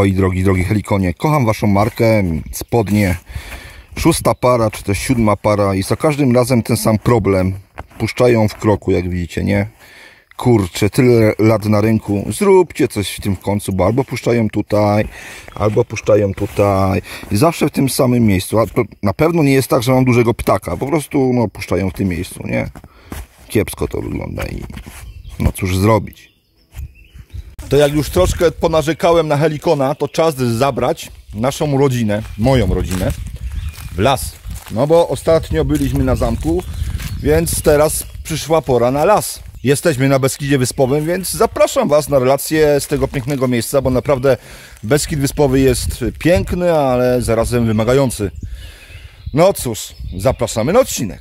Oj, drogi, drogi Helikonie, kocham Waszą markę, spodnie. Szósta para, czy też siódma para i za każdym razem ten sam problem. Puszczają w kroku, jak widzicie, nie? Kurczę, tyle lat na rynku. Zróbcie coś w tym końcu, bo albo puszczają tutaj, albo puszczają tutaj. I zawsze w tym samym miejscu. A to na pewno nie jest tak, że mam dużego ptaka. Po prostu, no, puszczają w tym miejscu, nie? Kiepsko to wygląda i no cóż zrobić. To jak już troszkę ponarzekałem na Helikona, to czas zabrać naszą rodzinę, moją rodzinę, w las. No bo ostatnio byliśmy na zamku, więc teraz przyszła pora na las. Jesteśmy na Beskidzie Wyspowym, więc zapraszam Was na relację z tego pięknego miejsca, bo naprawdę Beskid Wyspowy jest piękny, ale zarazem wymagający. No cóż, zapraszamy na odcinek.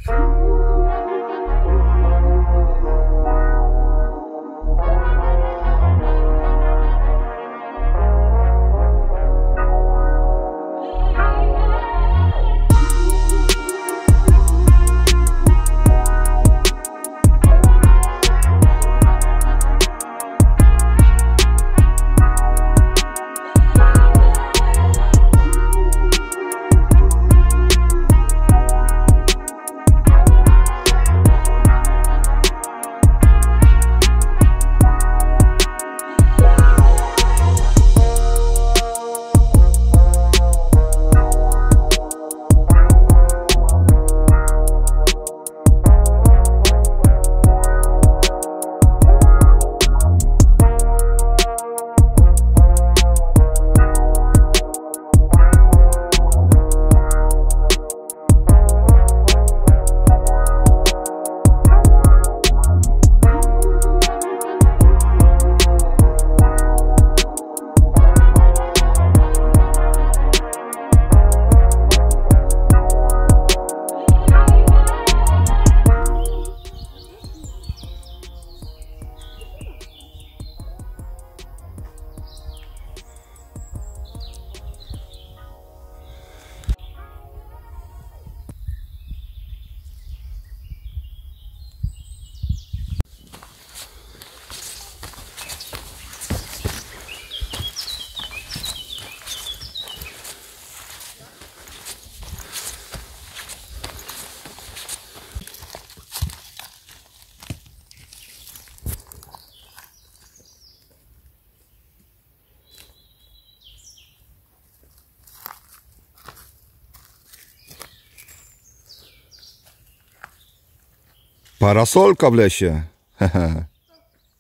Parasolka w lesie. Hehe.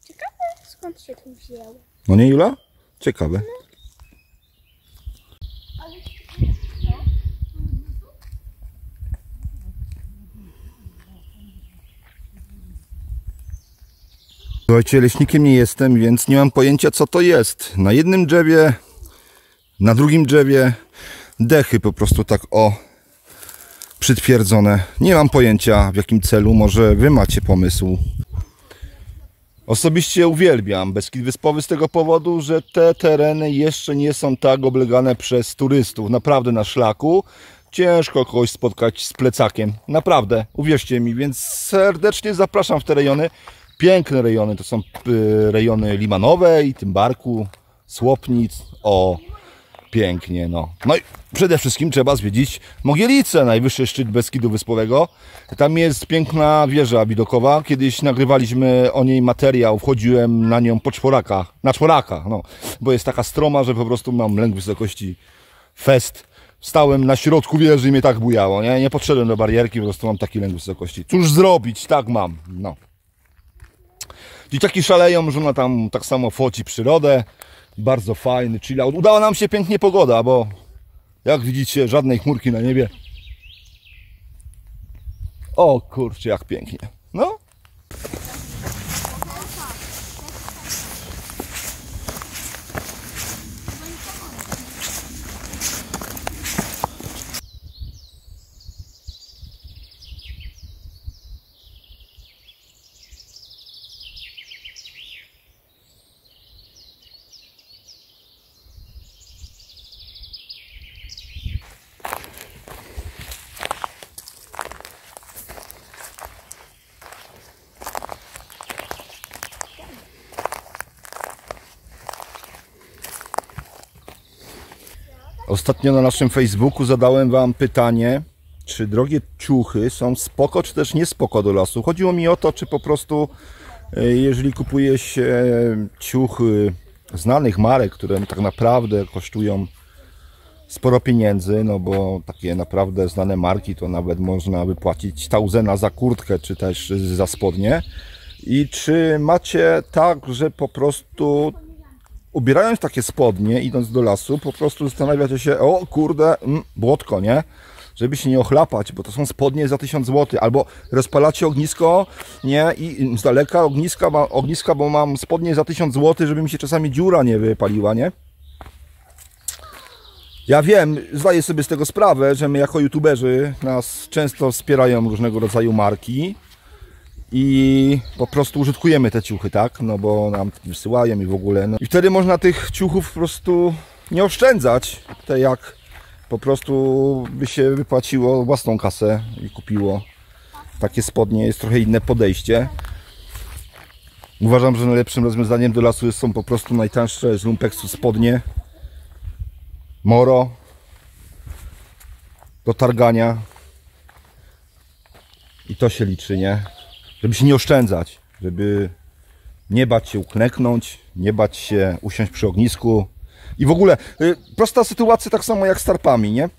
Ciekawe skąd się tu wzięło. No nie Jula? Ciekawe. Słuchajcie, leśnikiem nie jestem, więc nie mam pojęcia co to jest. Na jednym drzewie, na drugim drzewie dechy po prostu tak o przytwierdzone. Nie mam pojęcia w jakim celu, może wy macie pomysł. Osobiście uwielbiam Beskid Wyspowy z tego powodu, że te tereny jeszcze nie są tak oblegane przez turystów. Naprawdę na szlaku ciężko kogoś spotkać z plecakiem. Naprawdę, uwierzcie mi, więc serdecznie zapraszam w te rejony. Piękne rejony, to są y, rejony Limanowe i Tymbarku, Słopnic. O, pięknie, no. No i przede wszystkim trzeba zwiedzić Mogielicę, najwyższy szczyt Beskidu Wyspowego. Tam jest piękna wieża widokowa. Kiedyś nagrywaliśmy o niej materiał, wchodziłem na nią po czworakach, na czworakach, no. Bo jest taka stroma, że po prostu mam lęk wysokości fest. Stałem na środku wieży i mnie tak bujało, nie? Nie podszedłem do barierki, po prostu mam taki lęk wysokości. Cóż zrobić? Tak mam, no. Dzieciaki szaleją, żona tam tak samo foci przyrodę. Bardzo fajny chillout. Udała nam się pięknie pogoda, bo jak widzicie, żadnej chmurki na niebie. O kurczę, jak pięknie. Ostatnio na naszym Facebooku zadałem Wam pytanie, czy drogie ciuchy są spoko, czy też nie spoko do lasu. Chodziło mi o to, czy po prostu, e, jeżeli kupuje się ciuchy znanych marek, które tak naprawdę kosztują sporo pieniędzy, no bo takie naprawdę znane marki to nawet można wypłacić tauzena za kurtkę, czy też za spodnie. I czy macie tak, że po prostu ubierając takie spodnie, idąc do lasu, po prostu zastanawiacie się, o kurde, mm, błotko, nie? Żeby się nie ochlapać, bo to są spodnie za 1000 zł, albo rozpalacie ognisko, nie? I z daleka ogniska, ogniska, bo mam spodnie za 1000 zł, żeby mi się czasami dziura nie wypaliła, nie? Ja wiem, zdaję sobie z tego sprawę, że my jako youtuberzy nas często wspierają różnego rodzaju marki i po prostu użytkujemy te ciuchy, tak? No bo nam wysyłają i w ogóle. No. I wtedy można tych ciuchów po prostu nie oszczędzać, te jak po prostu by się wypłaciło własną kasę i kupiło takie spodnie. Jest trochę inne podejście. Uważam, że najlepszym rozwiązaniem do lasu są po prostu najtańsze z lumpeksu spodnie. Moro do targania i to się liczy, nie? Żeby się nie oszczędzać, żeby nie bać się uklęknąć, nie bać się usiąść przy ognisku i w ogóle y, prosta sytuacja tak samo jak z tarpami, nie?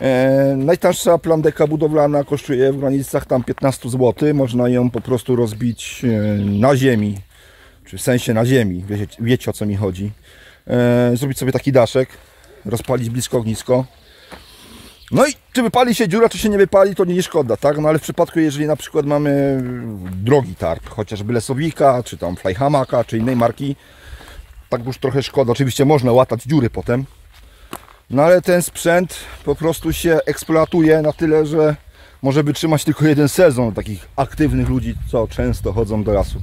E, najtańsza plandeka budowlana kosztuje w granicach tam 15 zł. Można ją po prostu rozbić e, na ziemi, czy w sensie na ziemi, wiecie, wiecie o co mi chodzi. E, zrobić sobie taki daszek, rozpalić blisko ognisko. No i czy wypali się dziura, czy się nie wypali, to nie szkoda, tak? No ale w przypadku, jeżeli na przykład mamy drogi tarp, chociażby Lesowika, czy tam Flyhamaka, czy innej marki, tak już trochę szkoda. Oczywiście można łatać dziury potem, no ale ten sprzęt po prostu się eksploatuje na tyle, że może wytrzymać tylko jeden sezon takich aktywnych ludzi, co często chodzą do lasu.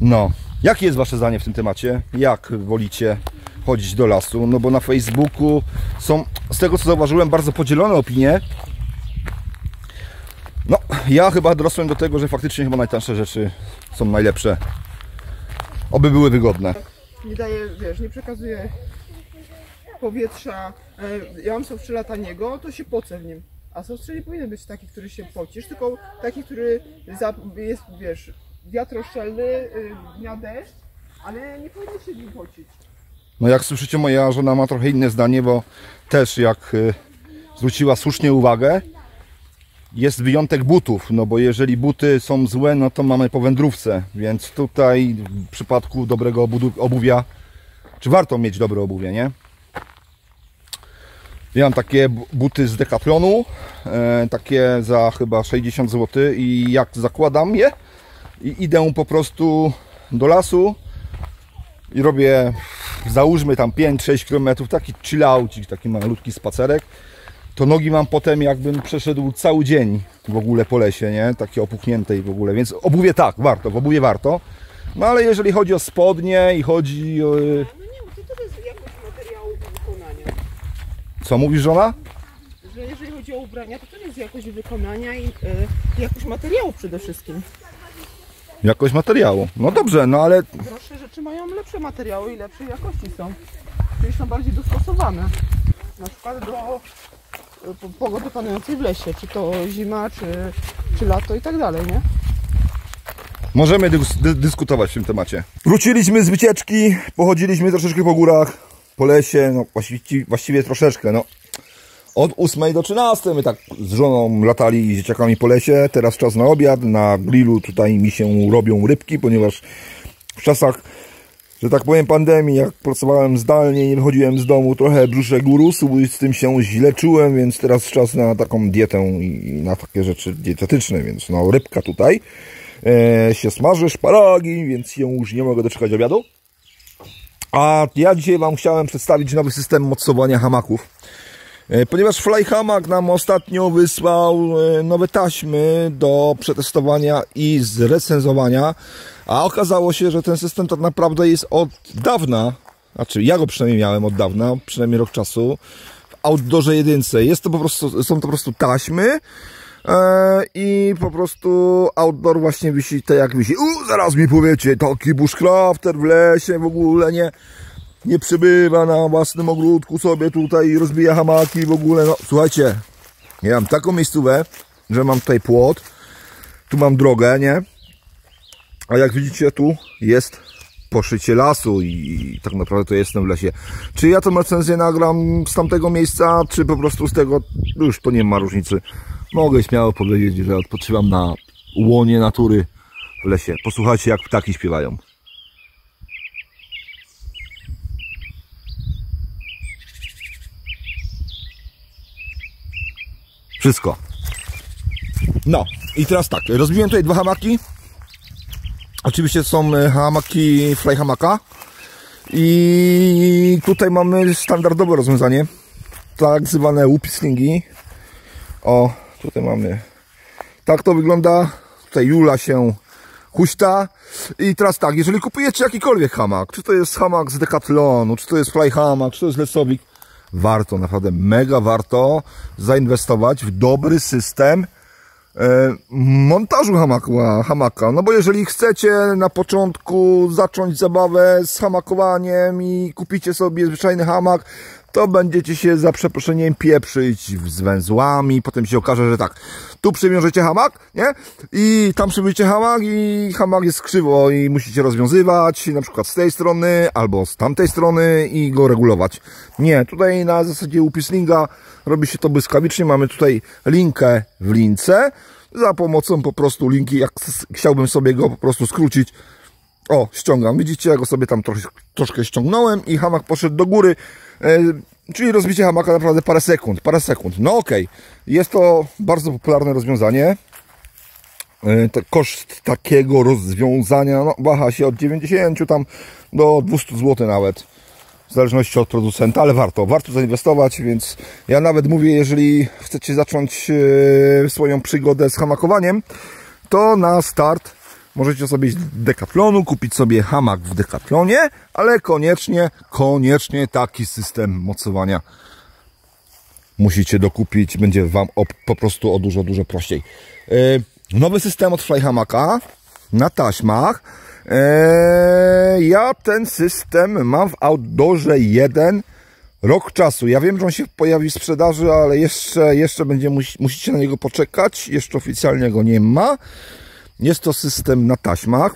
No, jakie jest Wasze zdanie w tym temacie? Jak wolicie chodzić do lasu? No bo na Facebooku są, z tego co zauważyłem, bardzo podzielone opinie. No, ja chyba dorosłem do tego, że faktycznie chyba najtańsze rzeczy są najlepsze. Oby były wygodne. Nie daje, wiesz, nie przekazuje powietrza. E, Ja mam softrzela taniego, to się pocę w nim. A softshell nie powinien być taki, który się pocisz, tylko taki, który jest, wiesz, wiatroszczelny, y, dnia deszcz, ale nie powinien się nim pocić. No jak słyszycie, moja żona ma trochę inne zdanie, bo też jak y, zwróciła słusznie uwagę, jest wyjątek butów, no bo jeżeli buty są złe, no to mamy po wędrówce, więc tutaj w przypadku dobrego obuwia, czy warto mieć dobre obuwie, nie? Ja mam takie bu- buty z Decathlonu, e, takie za chyba 60 zł i jak zakładam je i idę po prostu do lasu i robię załóżmy tam 5-6 km, taki chillaucik, taki malutki spacerek, to nogi mam potem jakbym przeszedł cały dzień w ogóle po lesie, nie? Takie opuchnięte i w ogóle, więc obuwie tak, warto, w obuwie warto. No ale jeżeli chodzi o spodnie i chodzi o... No nie, to, to jest jakość materiału do wykonania. Co mówisz żona? Że jeżeli chodzi o ubrania, to to jest jakość wykonania i y, jakość materiału przede wszystkim. Jakość materiału. No dobrze, no ale lepsze materiały i lepszej jakości są. Czyli są bardziej dostosowane. Na przykład do po- pogody panującej w lesie, czy to zima, czy, czy lato i tak dalej, nie? Możemy dy dyskutować w tym temacie. Wróciliśmy z wycieczki, pochodziliśmy troszeczkę po górach, po lesie, no właściwie, właściwie troszeczkę, no. Od 8 do 13 my tak z żoną latali z dzieciakami po lesie, teraz czas na obiad, na grillu tutaj mi się robią rybki, ponieważ w czasach, że tak powiem, pandemii, jak pracowałem zdalnie, nie wychodziłem z domu, trochę brzuszek urósł i z tym się źle czułem, więc teraz czas na taką dietę i na takie rzeczy dietetyczne, więc no rybka tutaj e, się smaży, szparagi, więc ją już nie mogę doczekać obiadu. A ja dzisiaj Wam chciałem przedstawić nowy system mocowania hamaków. E, Ponieważ Flyhammock nam ostatnio wysłał e, nowe taśmy do przetestowania i zrecenzowania, a okazało się, że ten system tak naprawdę jest od dawna, znaczy ja go przynajmniej miałem od dawna, przynajmniej rok czasu, w Outdoorze jedynce. Jest to po prostu, są to po prostu taśmy e, i po prostu Outdoor właśnie wisi tak jak wisi. U, zaraz mi powiecie, taki bushcrafter w lesie w ogóle, nie? Nie przybywa na własnym ogródku sobie tutaj i rozbija hamaki w ogóle. No, słuchajcie, ja mam taką miejscówę, że mam tutaj płot, tu mam drogę, nie? A jak widzicie, tu jest poszycie lasu i tak naprawdę to jestem w lesie. Czy ja tą recenzję nagram z tamtego miejsca, czy po prostu z tego, już to nie ma różnicy. Mogę śmiało powiedzieć, że odpoczywam na łonie natury w lesie. Posłuchajcie, jak ptaki śpiewają. Wszystko. No, i teraz tak, rozbiłem tutaj dwa hamaki. Oczywiście są e, hamaki fly hamaka. I tutaj mamy standardowe rozwiązanie. Tak zwane łupislingi. O, tutaj mamy. Tak to wygląda. Tutaj Jula się huśta. I teraz tak, jeżeli kupujecie jakikolwiek hamak, czy to jest hamak z Decathlonu, czy to jest fly hamak, czy to jest lesowik, warto, naprawdę mega warto zainwestować w dobry system e, montażu hamaka, hamaka. No bo jeżeli chcecie na początku zacząć zabawę z hamakowaniem i kupicie sobie zwyczajny hamak, to będziecie się za przeproszeniem pieprzyć z węzłami, potem się okaże, że tak, tu przywiążecie hamak, nie? I tam przybijecie hamak i hamak jest krzywo i musicie rozwiązywać, na przykład z tej strony albo z tamtej strony i go regulować. Nie, tutaj na zasadzie upislinga robi się to błyskawicznie, mamy tutaj linkę w lince, za pomocą po prostu linki, jak chciałbym sobie go po prostu skrócić, o, ściągam. Widzicie, ja go sobie tam trosz, troszkę ściągnąłem i hamak poszedł do góry. E, czyli rozbicie hamaka naprawdę parę sekund, parę sekund. No okej, okay. jest to bardzo popularne rozwiązanie. E, to koszt takiego rozwiązania no, waha się od 90 tam do 200 zł nawet. W zależności od producenta, ale warto, warto zainwestować, więc ja nawet mówię, jeżeli chcecie zacząć e, swoją przygodę z hamakowaniem, to na start Możecie sobie iść do Decathlonu, kupić sobie hamak w Decathlonie, ale koniecznie, koniecznie taki system mocowania musicie dokupić. Będzie Wam po prostu o dużo, dużo prościej. Yy, nowy system od Flyhamaka na taśmach. Yy, ja ten system mam w outdoorze jeden rok czasu. Ja wiem, że on się pojawi w sprzedaży, ale jeszcze, jeszcze będzie, musicie na niego poczekać. Jeszcze oficjalnie go nie ma. Jest to system na taśmach.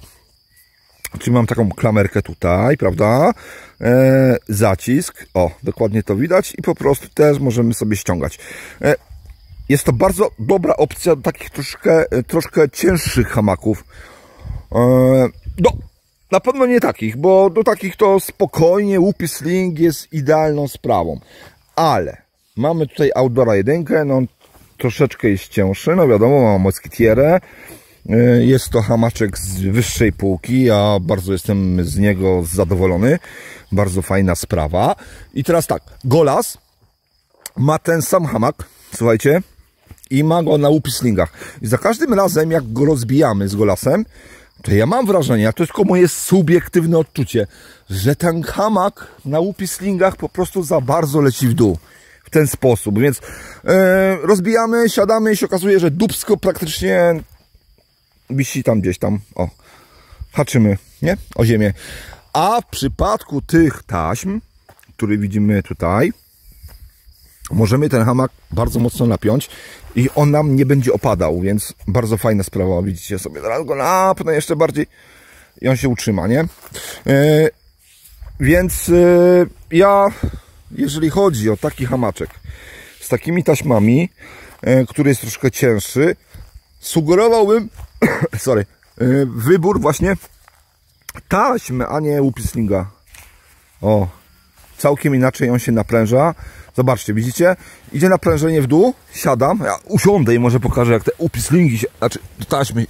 Czyli mam taką klamerkę tutaj, prawda? E, zacisk, o, dokładnie to widać i po prostu też możemy sobie ściągać. E, jest to bardzo dobra opcja do takich troszkę, troszkę cięższych hamaków. E, no, na pewno nie takich, bo do takich to spokojnie łupy sling jest idealną sprawą. Ale mamy tutaj Outdoora 1, no troszeczkę jest cięższy, no wiadomo, mam moskitierę, E, jest to hamaczek z wyższej półki, ja bardzo jestem z niego zadowolony. Bardzo fajna sprawa. I teraz tak, Golas ma ten sam hamak, słuchajcie, i ma go na łupislingach. I za każdym razem, jak go rozbijamy z Golasem, to ja mam wrażenie, to jest tylko moje subiektywne odczucie, że ten hamak na łupislingach po prostu za bardzo leci w dół. W ten sposób, więc e, rozbijamy, siadamy i się okazuje, że dubsko praktycznie wisi tam gdzieś tam, o, haczymy, nie? O ziemię. A w przypadku tych taśm, które widzimy tutaj, możemy ten hamak bardzo mocno napiąć i on nam nie będzie opadał, więc bardzo fajna sprawa, widzicie sobie, zaraz go napnę jeszcze bardziej i on się utrzyma, nie? Yy, więc yy, ja, jeżeli chodzi o taki hamaczek z takimi taśmami, yy, który jest troszkę cięższy, sugerowałbym sorry, y, wybór właśnie taśmy, a nie łupislinga. O, całkiem inaczej on się napręża. Zobaczcie, widzicie? Idzie naprężenie w dół, siadam, ja usiądę i może pokażę jak te upislingi się, znaczy taśmy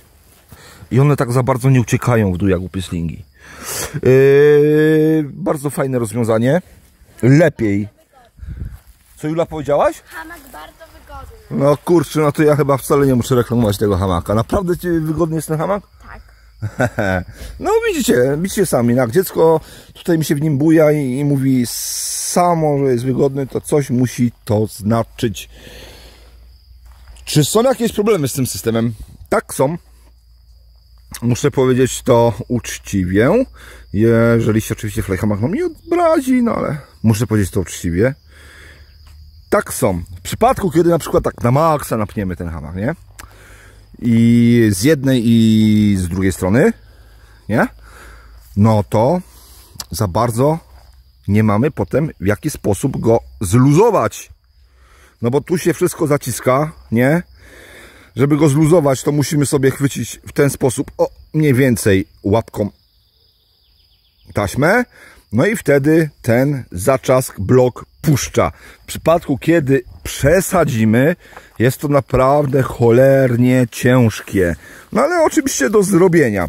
i one tak za bardzo nie uciekają w dół jak upislingi. Yy, bardzo fajne rozwiązanie. Lepiej. Co Jula powiedziałaś? Hamak bardzo no kurczę, no to ja chyba wcale nie muszę reklamować tego hamaka. Naprawdę ci wygodny jest ten hamak? Tak. no widzicie, widzicie sami, jak dziecko tutaj mi się w nim buja i, i mówi samo, że jest wygodny, to coś musi to znaczyć. Czy są jakieś problemy z tym systemem? Tak są. muszę powiedzieć to uczciwie, jeżeli się oczywiście Flyhamak nam nie obrazi, no ale muszę powiedzieć to uczciwie. Tak są. W przypadku, kiedy na przykład tak na maksa napniemy ten hamak, nie? I z jednej i z drugiej strony, nie? No to za bardzo nie mamy potem w jaki sposób go zluzować. No bo tu się wszystko zaciska, nie? Żeby go zluzować, to musimy sobie chwycić w ten sposób, o, mniej więcej łapką taśmę. No i wtedy ten zaczask blok puszcza. W przypadku, kiedy przesadzimy, jest to naprawdę cholernie ciężkie. No ale oczywiście do zrobienia.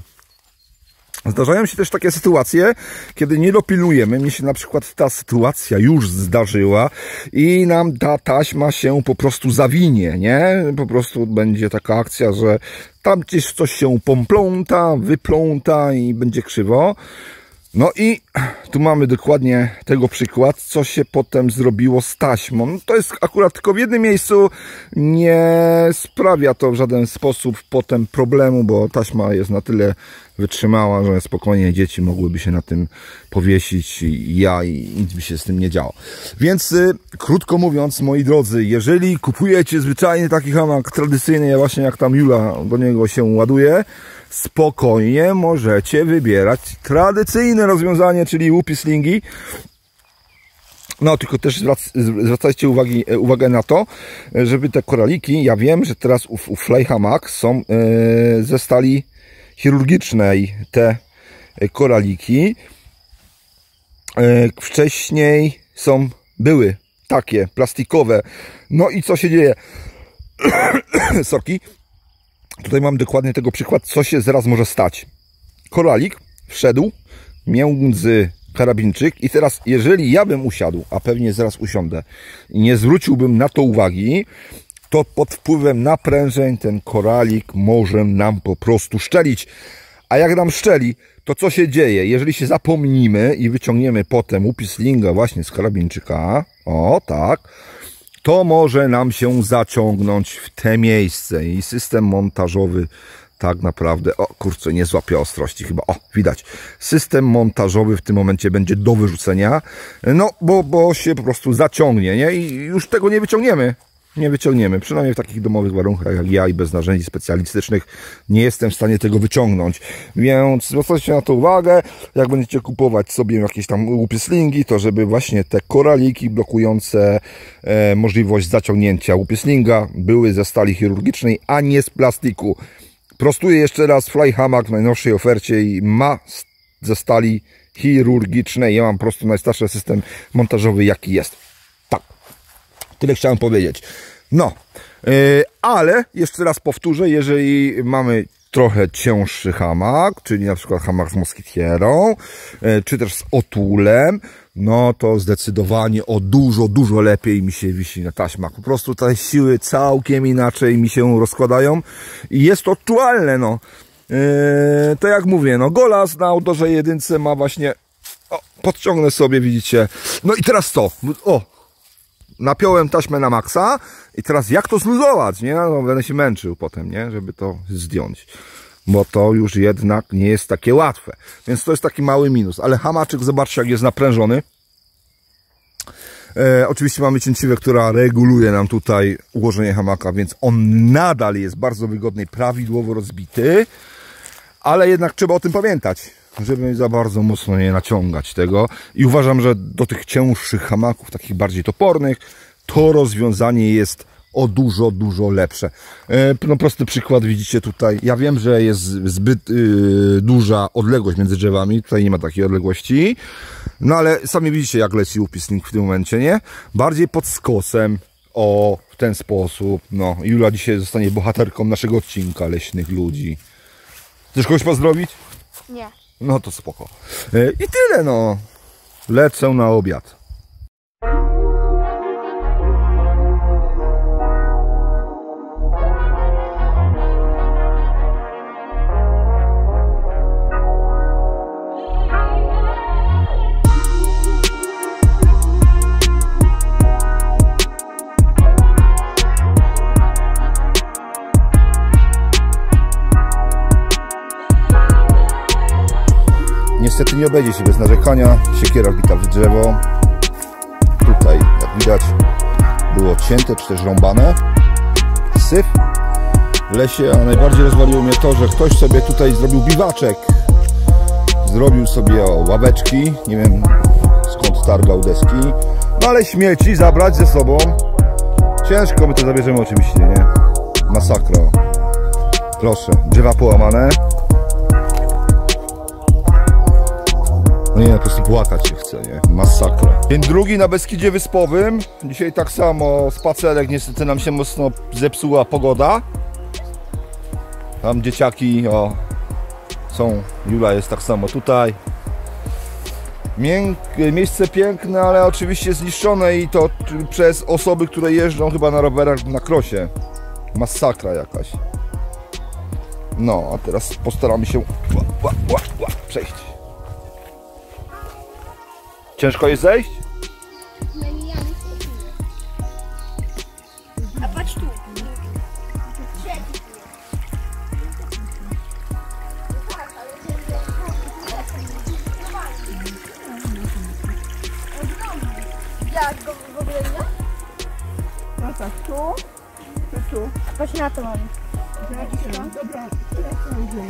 Zdarzają się też takie sytuacje, kiedy nie dopilnujemy. Mnie się na przykład ta sytuacja już zdarzyła i nam ta taśma się po prostu zawinie, nie? Po prostu będzie taka akcja, że tam gdzieś coś się pompląta, wypląta i będzie krzywo. No i tu mamy dokładnie tego przykład, co się potem zrobiło z taśmą. No to jest akurat tylko w jednym miejscu, nie sprawia to w żaden sposób potem problemu, bo taśma jest na tyle wytrzymała, że spokojnie dzieci mogłyby się na tym powiesić i ja i nic by się z tym nie działo. Więc y, krótko mówiąc, moi drodzy, jeżeli kupujecie zwyczajnie taki hamak tradycyjny, właśnie jak tam Jula do niego się ładuje, spokojnie możecie wybierać tradycyjne rozwiązanie, czyli łupy slingi. No, tylko też zwracajcie uwagi, e, uwagę na to, żeby te koraliki, ja wiem, że teraz u, u Flyhamak są e, ze stali chirurgicznej te koraliki. E, wcześniej są, były takie plastikowe. No i co się dzieje? Sorki. Tutaj mam dokładnie tego przykład, co się zaraz może stać. Koralik wszedł między karabinczyk i teraz jeżeli ja bym usiadł, a pewnie zaraz usiądę i nie zwróciłbym na to uwagi, to pod wpływem naprężeń ten koralik może nam po prostu szczelić. A jak nam szczeli, to co się dzieje? Jeżeli się zapomnimy i wyciągniemy potem upis linga właśnie z karabinczyka, o tak, to może nam się zaciągnąć w te miejsce. I system montażowy tak naprawdę, o kurczę, nie złapie ostrości chyba, o widać, system montażowy w tym momencie będzie do wyrzucenia, no bo, bo się po prostu zaciągnie, nie, i już tego nie wyciągniemy, nie wyciągniemy. Przynajmniej w takich domowych warunkach jak ja i bez narzędzi specjalistycznych nie jestem w stanie tego wyciągnąć. Więc zwracajcie na to uwagę, jak będziecie kupować sobie jakieś tam łupy slingi, to żeby właśnie te koraliki blokujące e, możliwość zaciągnięcia łupy slinga były ze stali chirurgicznej, a nie z plastiku. Prostuję jeszcze raz Fly Hammock w najnowszej ofercie i ma ze stali chirurgicznej. Ja mam po prostu najstarszy system montażowy jaki jest. Tyle chciałem powiedzieć. No, yy, ale jeszcze raz powtórzę, jeżeli mamy trochę cięższy hamak, czyli na przykład hamak z moskitierą, yy, czy też z otulem, no to zdecydowanie o dużo, dużo lepiej mi się wisi na taśmach. Po prostu te siły całkiem inaczej mi się rozkładają i jest to odczuwalne, no. Yy, to jak mówię, no Golas na Outdoorze jedynce ma właśnie, o, podciągnę sobie, widzicie. No i teraz to, o, napiąłem taśmę na maksa i teraz jak to zluzować, nie? No, będę się męczył potem, nie? Żeby to zdjąć. Bo to już jednak nie jest takie łatwe. Więc to jest taki mały minus. Ale hamaczek, zobaczcie jak jest naprężony. E, oczywiście mamy cięciwę, która reguluje nam tutaj ułożenie hamaka, więc on nadal jest bardzo wygodny, prawidłowo rozbity. Ale jednak trzeba o tym pamiętać żeby za bardzo mocno nie naciągać tego. I uważam, że do tych cięższych hamaków, takich bardziej topornych, to rozwiązanie jest o dużo, dużo lepsze. E, no prosty przykład widzicie tutaj. Ja wiem, że jest zbyt yy, duża odległość między drzewami. Tutaj nie ma takiej odległości. No ale sami widzicie, jak leci upisnik w tym momencie, nie? Bardziej pod skosem. O, w ten sposób. No, Jula dzisiaj zostanie bohaterką naszego odcinka Leśnych Ludzi. Chcesz kogoś pozdrowić? Nie. No to spoko. E, I tyle no. Lecę na obiad. Nie obejdzie się bez narzekania. Siekiera wbita w drzewo. Tutaj, jak widać, było cięte czy też rąbane. Syf w lesie, a najbardziej rozwaliło mnie to, że ktoś sobie tutaj zrobił biwaczek. Zrobił sobie ławeczki, nie wiem skąd targał deski. No ale śmieci zabrać ze sobą. Ciężko my to zabierzemy oczywiście, nie? Masakra. Proszę, drzewa połamane. No nie, po prostu płakać się chce, nie? Masakra. Dzień drugi na Beskidzie Wyspowym. Dzisiaj tak samo spacerek, niestety nam się mocno zepsuła pogoda. Tam dzieciaki, o, są, Jula jest tak samo tutaj. Mięk, miejsce piękne, ale oczywiście zniszczone i to przez osoby, które jeżdżą chyba na rowerach na krosie. Masakra jakaś. No, a teraz postaramy się ła, ła, ła, przejść. Ciężko jest zejść? No nie, ja nie chcę. A patrz tu. Jak go w ogóle nie? No tak, tu, tu, tu. Patrz na to mam. Dobra, teraz idziemy.